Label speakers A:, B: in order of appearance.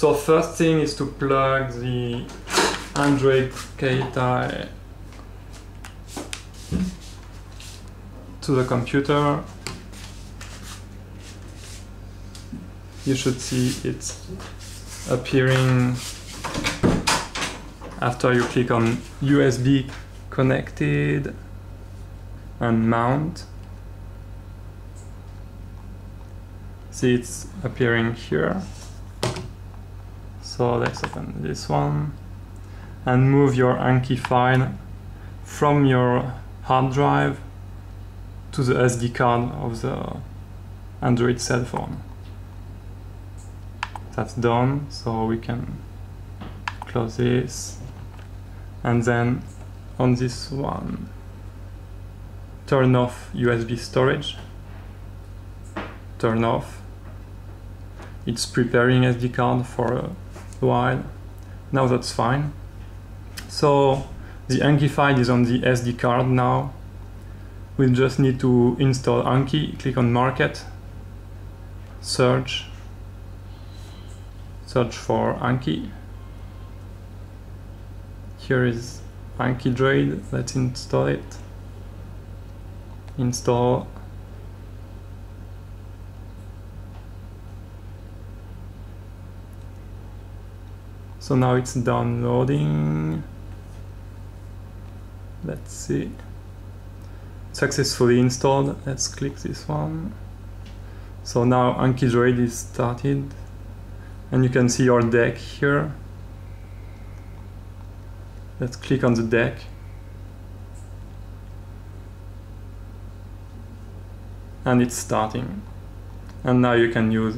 A: So first thing is to plug the Android Keita eh, to the computer. You should see it appearing after you click on USB connected and mount. See it's appearing here. So let's open this one and move your Anki file from your hard drive to the SD card of the Android cell phone. That's done, so we can close this. And then on this one turn off USB storage. Turn off. It's preparing SD card for a while now that's fine so the Anki file is on the SD card now we just need to install Anki click on market search search for Anki here is AnkiDroid, let's install it. Install. So now it's downloading. Let's see. Successfully installed. Let's click this one. So now AnkiDroid is started. And you can see your deck here. Let's click on the deck. And it's starting. And now you can use